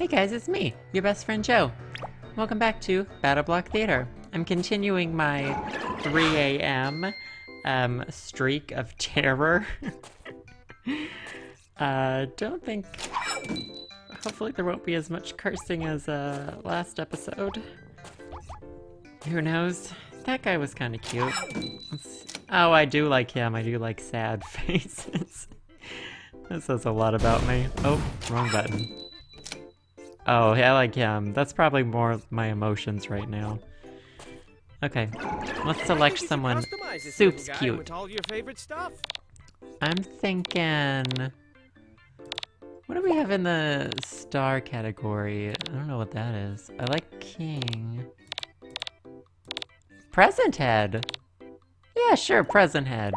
Hey guys, it's me, your best friend Joe. Welcome back to BattleBlock Theater. I'm continuing my 3 a.m. Um, streak of terror. uh, don't think... Hopefully there won't be as much cursing as uh, last episode. Who knows? That guy was kind of cute. Oh, I do like him. I do like sad faces. that says a lot about me. Oh, wrong button. Oh, I like him. Um, that's probably more my emotions right now. Okay, let's select someone. Soup's cute. I'm thinking... What do we have in the star category? I don't know what that is. I like King. Present Head! Yeah, sure, Present Head.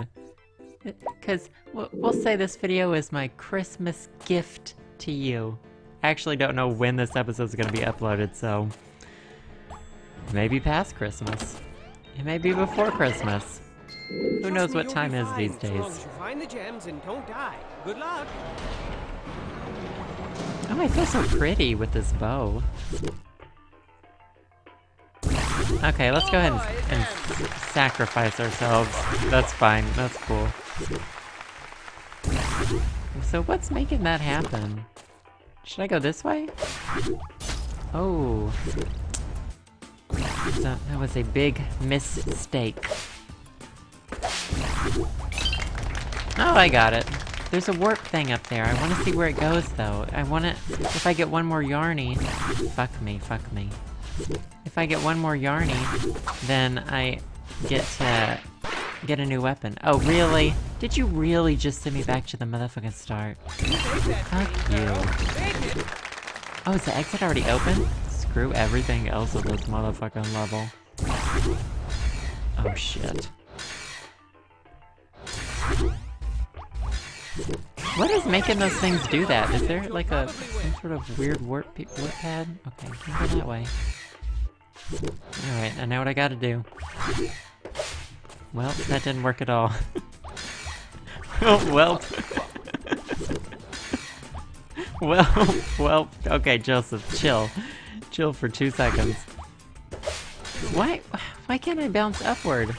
Uh, because we'll say this video is my Christmas gift to you. I actually don't know when this episode is going to be uploaded, so... Maybe past Christmas. It may be before Christmas. Who knows what time is these days. find the gems and don't die. Good luck. Oh, I feel so pretty with this bow. Okay, let's go ahead and, and sacrifice ourselves. That's fine, that's cool. So what's making that happen? Should I go this way? Oh. So that was a big mistake. Oh, I got it. There's a warp thing up there. I want to see where it goes, though. I want to... If I get one more Yarny... Fuck me, fuck me. If I get one more Yarny, then I get to get a new weapon. Oh, really? Did you really just send me back to the motherfucking start? Fuck you. Oh, is the exit already open? Screw everything else of this motherfucking level. Oh shit. What is making those things do that? Is there like a some sort of weird warp, warp pad? Okay, go that way. Alright, I know what I gotta do. Well, that didn't work at all. well, well, well, okay, Joseph, chill. Chill for two seconds. Why, why can't I bounce upward?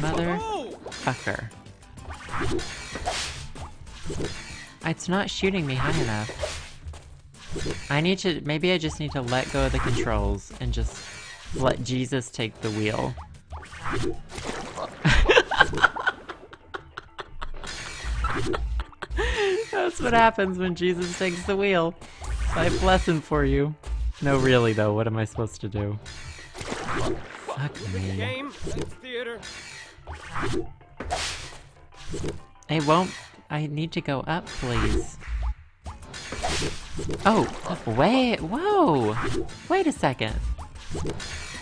Motherfucker. It's not shooting me high enough. I need to, maybe I just need to let go of the controls and just let Jesus take the wheel. That's what happens when Jesus takes the wheel. Life lesson for you. No, really though, what am I supposed to do? Fuck me. Game, theater. Hey, won't... I need to go up, please. Oh, wait, whoa! Wait a second.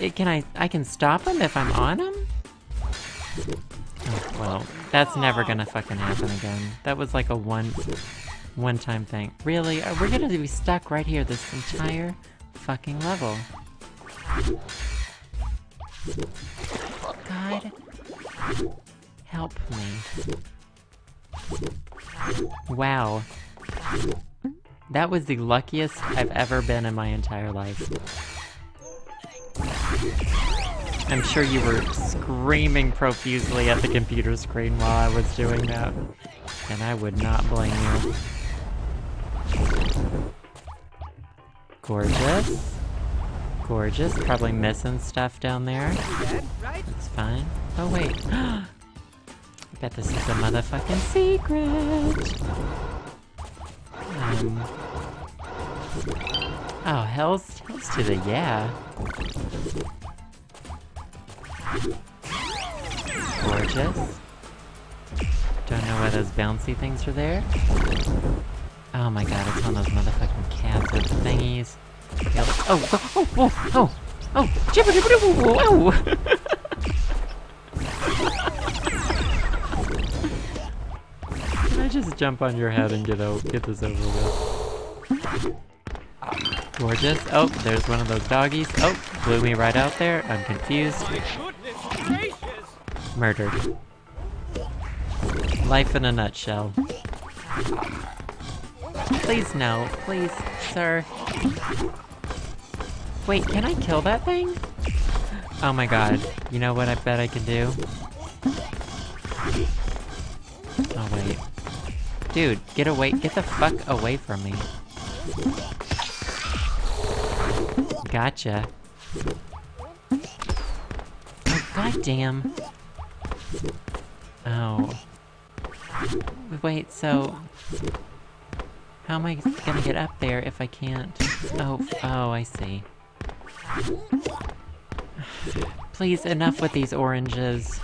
It, can I, I can stop him if I'm on him? Oh, well, that's never gonna fucking happen again. That was like a one, one-time thing. Really? we're we gonna be stuck right here this entire fucking level? God. Help me. Wow. That was the luckiest I've ever been in my entire life. I'm sure you were screaming profusely at the computer screen while I was doing that. And I would not blame you. Gorgeous. Gorgeous. Probably missing stuff down there. That's fine. Oh wait. I bet this is a motherfucking secret. Um. Oh, hell's, hell's to the yeah. Gorgeous. Don't know why those bouncy things are there. Oh my god, it's one of those motherfucking cats with thingies. Oh, oh, oh, oh, oh, oh, jibba jibba jibba oh! Can I just jump on your head and get out, get this over with? Gorgeous. Oh, there's one of those doggies. Oh, blew me right out there. I'm confused. Murdered. Life in a nutshell. Please no. Please, sir. Wait, can I kill that thing? Oh my god. You know what I bet I can do? Oh wait. Dude, get away- get the fuck away from me. Gotcha. Oh, god damn. Oh. Wait, so... How am I gonna get up there if I can't? Oh, oh, I see. Please, enough with these oranges.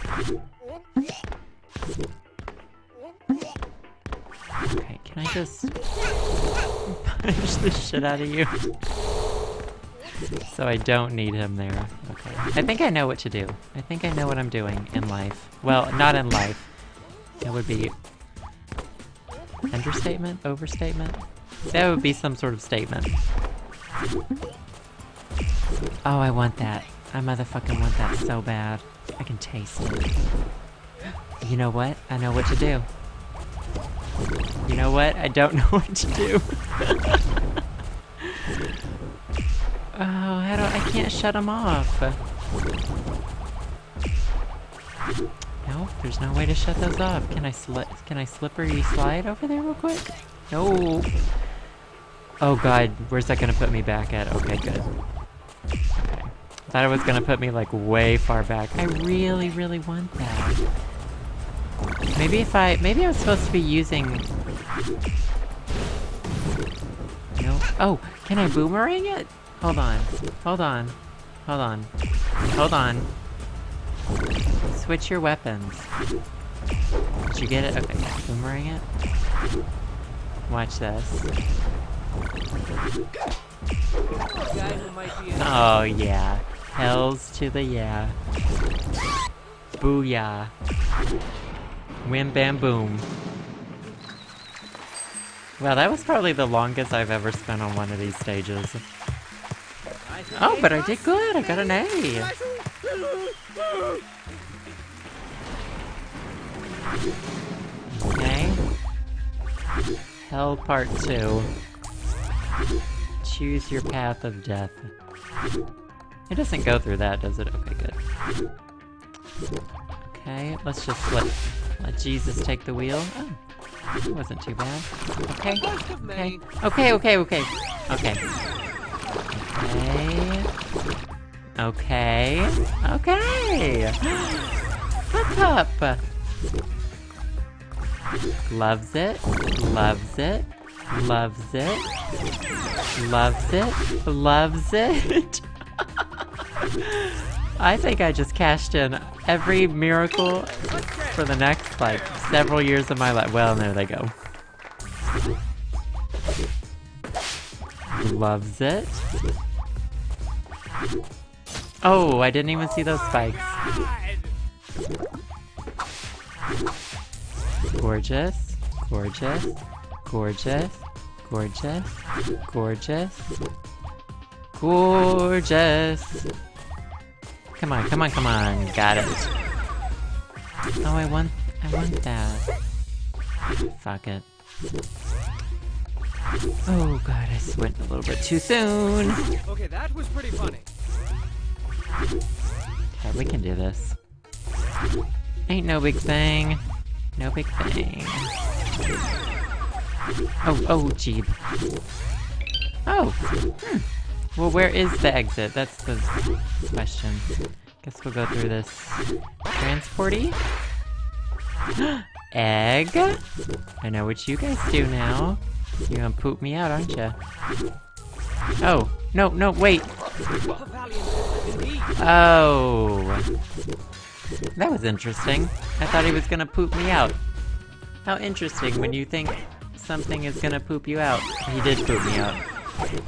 Okay, can I just punch the shit out of you? So I don't need him there. Okay. I think I know what to do. I think I know what I'm doing in life. Well, not in life. That would be understatement, overstatement. That would be some sort of statement. Oh, I want that. I motherfucking want that so bad. I can taste it. You know what? I know what to do. You know what? I don't know what to do. oh, how do I can't shut them off. No, there's no way to shut those off. Can I slip? Can I slippery slide over there real quick? No. Oh god, where's that gonna put me back at? Okay, good. Okay. Thought it was gonna put me like way far back. I really, really want that. Maybe if I, maybe I'm supposed to be using. No. Oh, can I boomerang it? Hold on. Hold on. Hold on. Hold on. Switch your weapons. Did you get it? Okay. Boomerang it. Watch this. Oh yeah. Hells to the yeah. Booyah. Wham bam boom. Well, that was probably the longest I've ever spent on one of these stages. Oh, but I did good. I got an A. Okay. Hell Part 2. Choose your path of death. It doesn't go through that, does it? Okay, good. Okay, let's just let, let Jesus take the wheel. Oh, wasn't too bad. Okay, okay, okay, okay, okay, okay. Okay. Okay. Pup pup. Loves it. Loves it. Loves it. Loves it. Loves it. I think I just cashed in every miracle for the next, like, several years of my life. Well, there they go. Loves it. Oh, I didn't even see those spikes. Gorgeous, gorgeous, gorgeous, gorgeous, gorgeous, gorgeous. Come on, come on, come on. Got it. Oh, I want, I want that. Fuck it. Oh god, I went a little bit too soon. Okay, that was pretty funny. Okay, we can do this. Ain't no big thing. No big thing. Oh, oh, jeeb. Oh! Hmm. Well, where is the exit? That's the question. Guess we'll go through this transporty. Egg? I know what you guys do now. You're gonna poop me out, aren't you? Oh, no, no, wait. Oh. That was interesting. I thought he was gonna poop me out. How interesting when you think something is gonna poop you out. He did poop me out.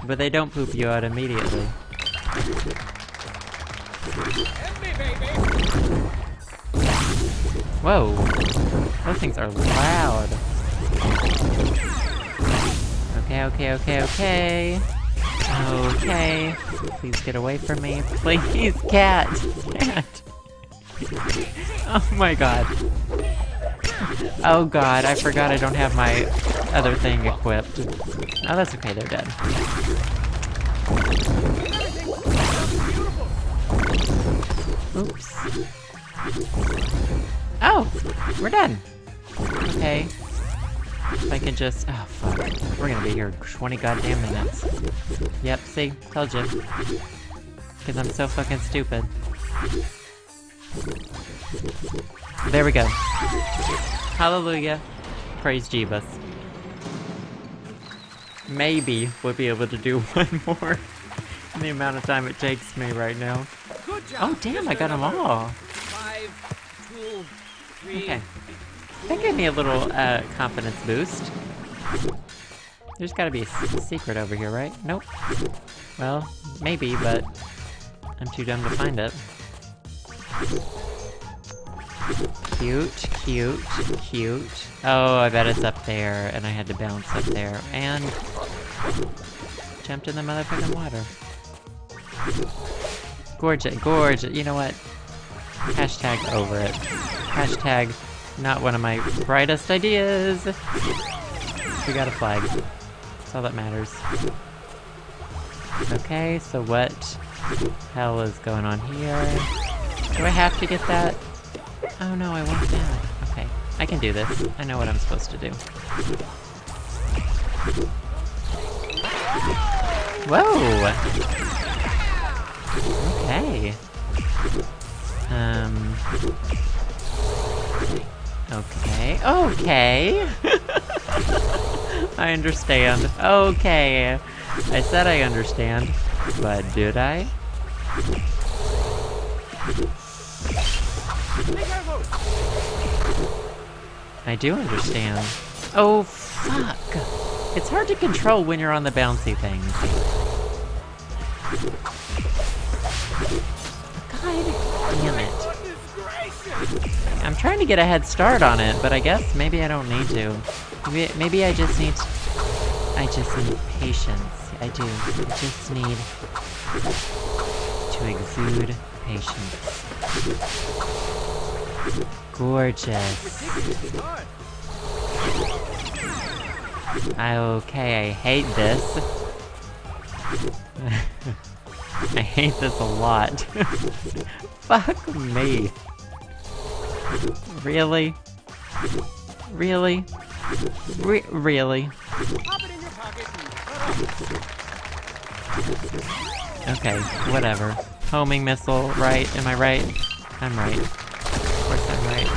But they don't poop you out immediately. Whoa. Those things are loud. Okay, okay, okay, okay. Okay. Please get away from me. Please, cat. Cat. Oh my god. Oh god, I forgot I don't have my other thing equipped. Oh, that's okay, they're dead. Oops. Oh! We're done! Okay. If I can just... Oh, fuck. We're gonna be here 20 goddamn minutes. Yep, see? Told you. Because I'm so fucking stupid. There we go. Hallelujah. Praise Jeebus. Maybe we'll be able to do one more in the amount of time it takes me right now. Good job. Oh damn, I got them all. Five, two, three. Okay. That gave me a little uh, confidence boost. There's gotta be a secret over here, right? Nope. Well, maybe, but I'm too dumb to find it. Cute, cute, cute. Oh, I bet it's up there, and I had to bounce up there, and jumped in the motherfucking water. Gorgeous, gorgeous. You know what? Hashtag over it. Hashtag not one of my brightest ideas. We got a flag. That's all that matters. Okay, so what hell is going on here? Do I have to get that? Oh no, I want that. Okay, I can do this. I know what I'm supposed to do. Whoa! Okay. Um. Okay. Okay. I understand. Okay. I said I understand, but did I? I do understand. Oh, fuck. It's hard to control when you're on the bouncy things. God damn it. I'm trying to get a head start on it, but I guess maybe I don't need to. Maybe, maybe I just need... I just need patience. I do. I just need to exude patience. Gorgeous. I, okay, I hate this. I hate this a lot. Fuck me. Really? Really? Re- really? Okay, whatever. Homing missile, right? Am I right? I'm right. Of course I'm right.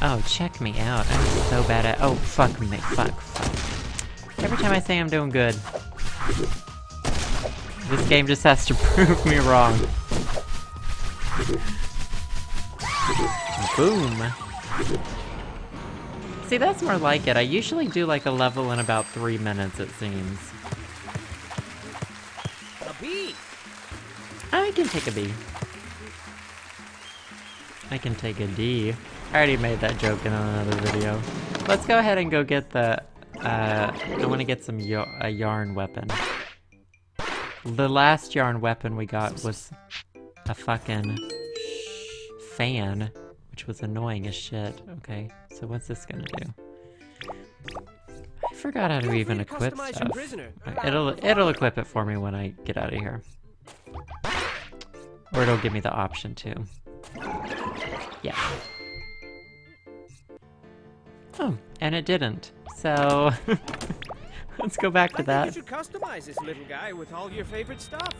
Oh, check me out. I'm so bad at- Oh, fuck me. Fuck, fuck. Every time I say I'm doing good, this game just has to prove me wrong. Boom. See, that's more like it. I usually do like a level in about three minutes, it seems. A bee. I can take a B. I can take a D. I already made that joke in another video. Let's go ahead and go get the, uh, I want to get some y a yarn weapon. The last yarn weapon we got was a fucking fan, which was annoying as shit. Okay, so what's this gonna do? I forgot how to even equip stuff. prisoner. It'll it'll equip it for me when I get out of here. Or it'll give me the option to. Yeah. Oh, and it didn't. So let's go back to that. you should customize this little guy with all your favorite stuff.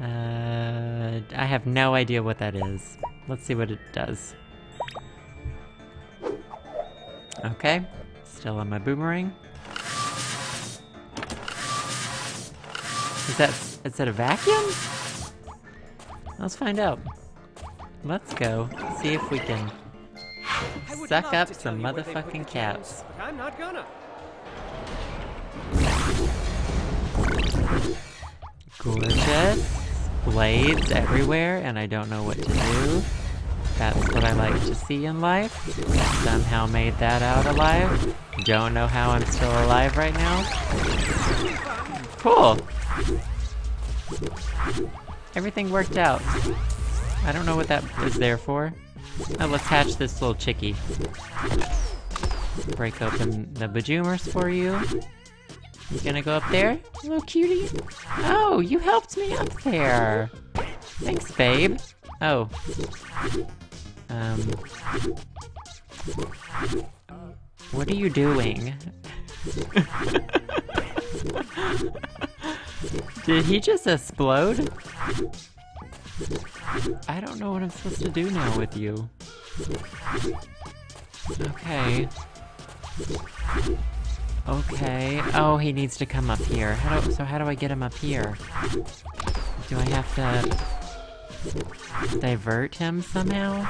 Uh, I have no idea what that is. Let's see what it does. Okay, still on my boomerang. Is that is that a vacuum? Let's find out. Let's go see if we can suck up some you where they put the motherfucking cats. But I'm not gonna. Gorgeous. Blades everywhere, and I don't know what to do. That's what I like to see in life. I Somehow made that out alive. Don't know how I'm still alive right now. Cool. Everything worked out. I don't know what that is there for. Oh, let's hatch this little chickie. Break open the Bajoomers for you. You gonna go up there, little cutie? Oh, you helped me up there. Thanks, babe. Oh. Um. What are you doing? Did he just explode? I don't know what I'm supposed to do now with you. Okay. Okay. Oh, he needs to come up here. How do, so how do I get him up here? Do I have to divert him somehow?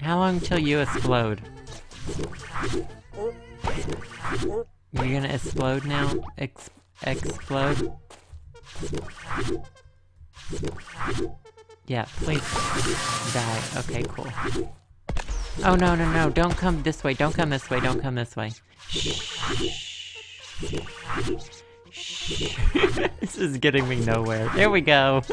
How long till you explode? You're gonna explode now? Ex explode? Yeah, please die. Okay, cool. Oh no no no! Don't come this way! Don't come this way! Don't come this way! Shh. Shh. this is getting me nowhere. There we go.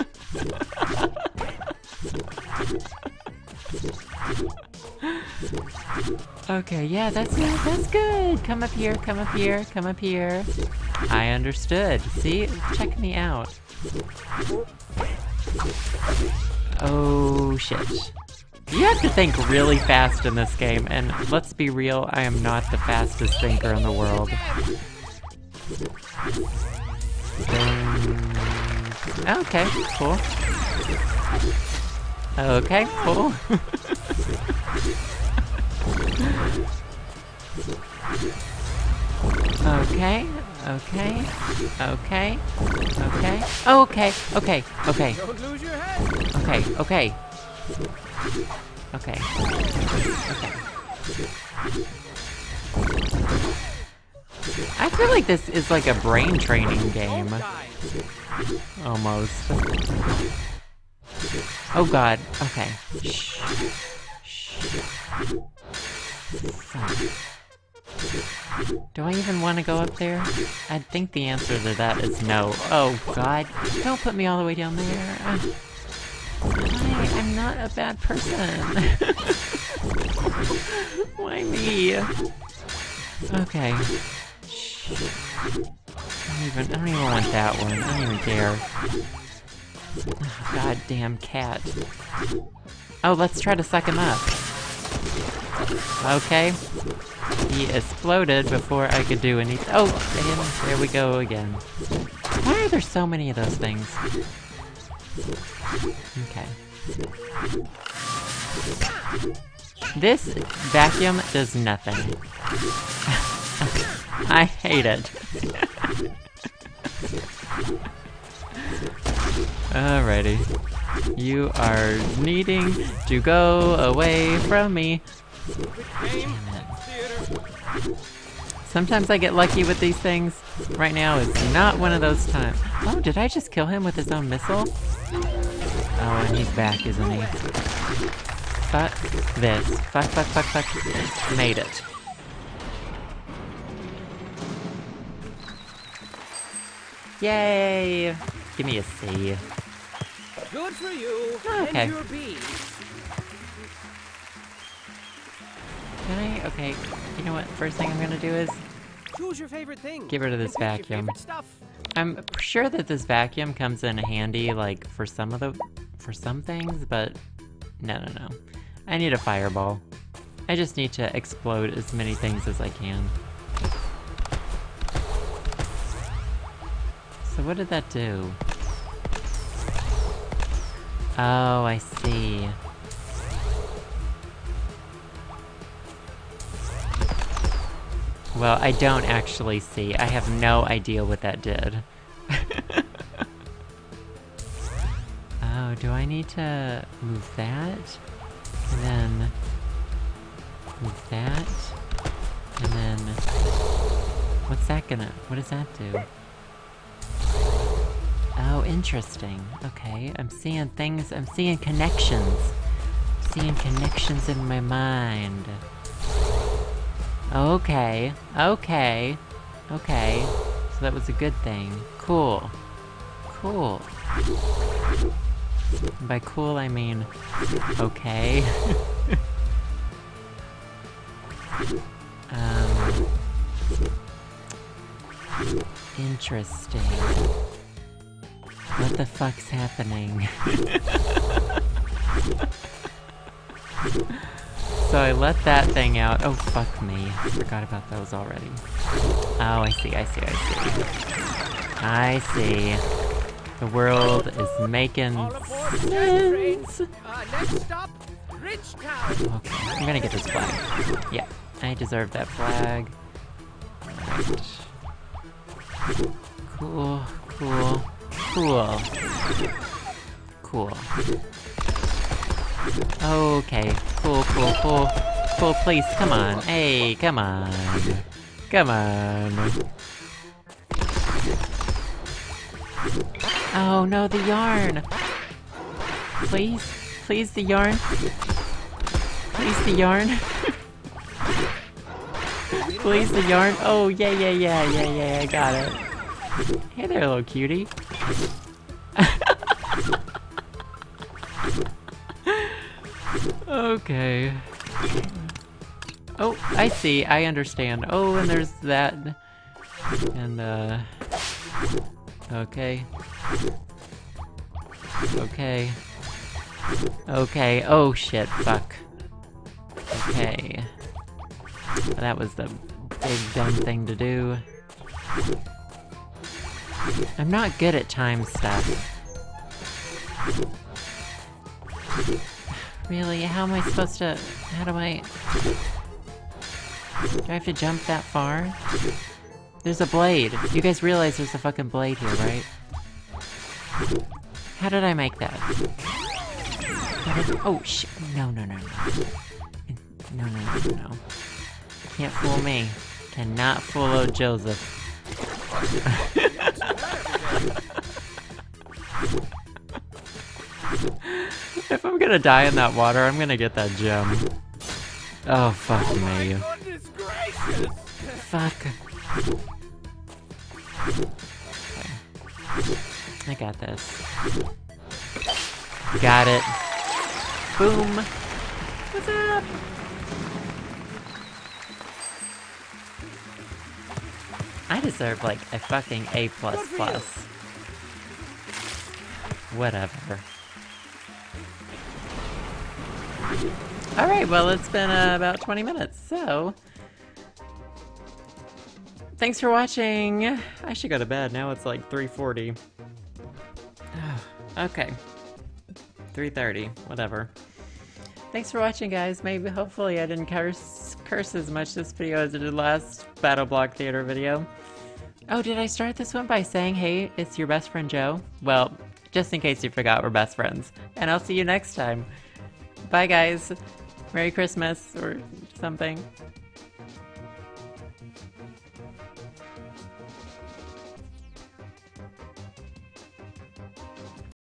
okay, yeah, that's good. That's good. Come up here. Come up here. Come up here. I understood. See, check me out. Oh shit. You have to think really fast in this game, and let's be real, I am not the fastest thinker in the world. Um, okay, cool. Okay, cool. okay, okay, okay, okay. Oh, okay, okay, okay, Don't lose your head. okay, okay. Okay. Okay. I feel like this is like a brain training game. Almost. Oh god. Okay. Shh. Shh. Do I even want to go up there? I think the answer to that is no. Oh god. Don't put me all the way down there. Why? I'm not a bad person. Why me? Okay. I don't even I don't even want that one. I don't even care. Oh, goddamn cat. Oh, let's try to suck him up. Okay. He exploded before I could do anything. Oh, there we go again. Why are there so many of those things? Okay. This vacuum does nothing. I hate it. Alrighty. You are needing to go away from me. Sometimes I get lucky with these things. Right now is not one of those times. Oh, did I just kill him with his own missile? Oh, and he's back, isn't he? Fuck this. Fuck, fuck, fuck, fuck. Made it. Yay! Give me a C. Good for you. Oh, okay. And your bee. Can I? Okay. You know what? First thing I'm gonna do is Choose your favorite thing. Get rid of this And pick your vacuum. I'm sure that this vacuum comes in handy, like, for some of the... for some things, but... No, no, no. I need a fireball. I just need to explode as many things as I can. So what did that do? Oh, I see. Well, I don't actually see. I have no idea what that did. oh, do I need to move that? And then... Move that? And then... What's that gonna... What does that do? Oh, interesting. Okay, I'm seeing things... I'm seeing connections. seeing connections in my mind. Okay, okay, okay. So that was a good thing. Cool. Cool. By cool, I mean okay. um, interesting. What the fuck's happening? so I let that thing out. Oh, fuck me. I forgot about those already. Oh, I see, I see, I see. I see. The world is making All aboard the next train. sense. Uh, next stop, Bridgetown. Okay, I'm gonna get this flag. Yeah, I deserve that flag. Right. Cool, cool, cool. Cool. Okay, cool, cool, cool. Cool, please, come on. Hey, come on. Come on. Oh no, the yarn! Please? Please, the yarn? Please, the yarn? Please, the yarn? Oh, yeah, yeah, yeah, yeah, yeah, I got it. Hey there, little cutie. Okay. Oh, I see, I understand. Oh, and there's that. And, uh... Okay. Okay. Okay, oh shit, fuck. Okay. That was the big dumb thing to do. I'm not good at time stuff. Really? How am I supposed to... How do I... Do I have to jump that far? There's a blade. You guys realize there's a fucking blade here, right? How did I make that? Oh, shit. No, no, no, no. No, no, no, no, no. Can't fool me. Cannot fool old Joseph. if I'm gonna die in that water, I'm gonna get that gem. Oh, fuck me. Fuck. Okay. I got this. Got it. Boom. What's up? I deserve like a fucking A plus plus. Whatever. Alright, well it's been uh, about 20 minutes, so... Thanks for watching! I should go to bed, now it's like 3.40. okay. 3.30, whatever. Thanks for watching, guys. Maybe, hopefully I didn't curse, curse as much this video as I did last BattleBlock Theater video. Oh, did I start this one by saying, hey, it's your best friend Joe? Well, just in case you forgot, we're best friends. And I'll see you next time. Bye, guys. Merry Christmas or something.